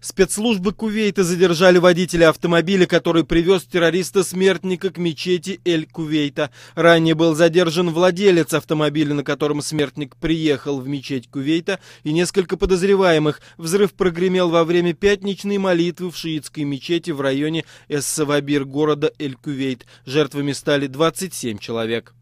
Спецслужбы Кувейта задержали водителя автомобиля, который привез террориста-смертника к мечети Эль-Кувейта. Ранее был задержан владелец автомобиля, на котором смертник приехал в мечеть Кувейта, и несколько подозреваемых. Взрыв прогремел во время пятничной молитвы в шиитской мечети в районе Эссавабир города Эль-Кувейт. Жертвами стали 27 человек.